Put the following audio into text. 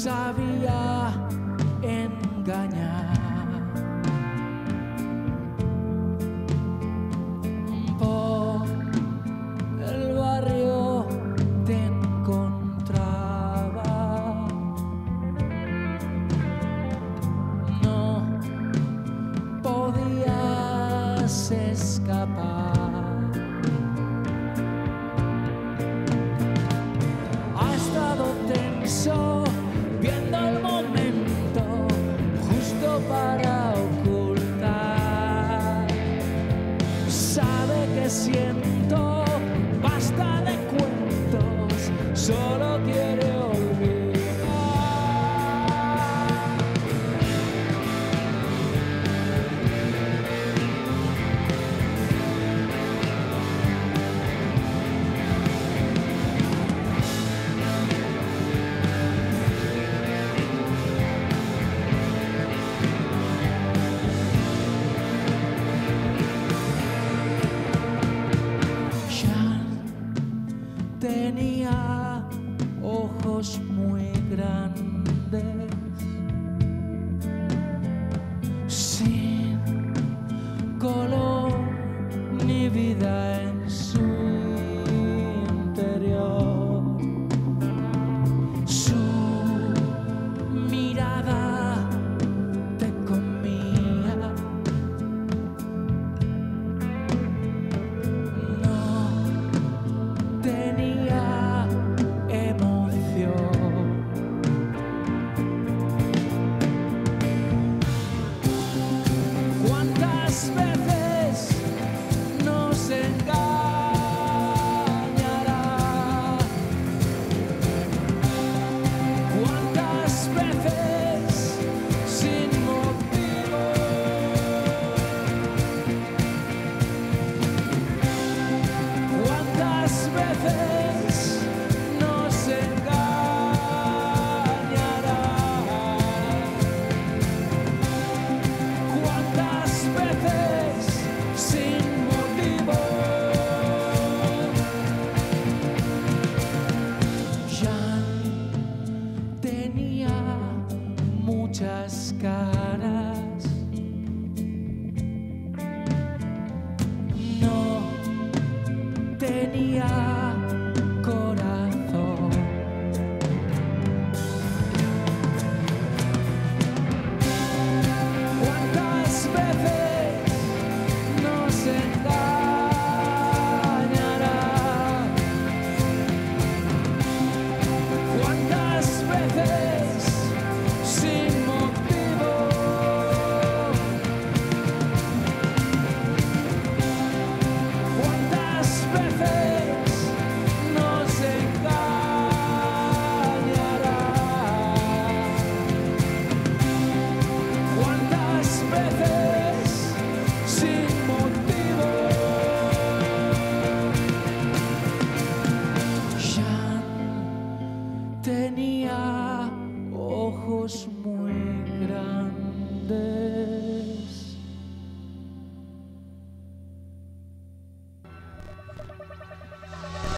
sabía engañar. Por el barrio te encontraba. No podías escapar. siento. tenía ojos muy grandes. Sin color ni vida. despair. Kenya.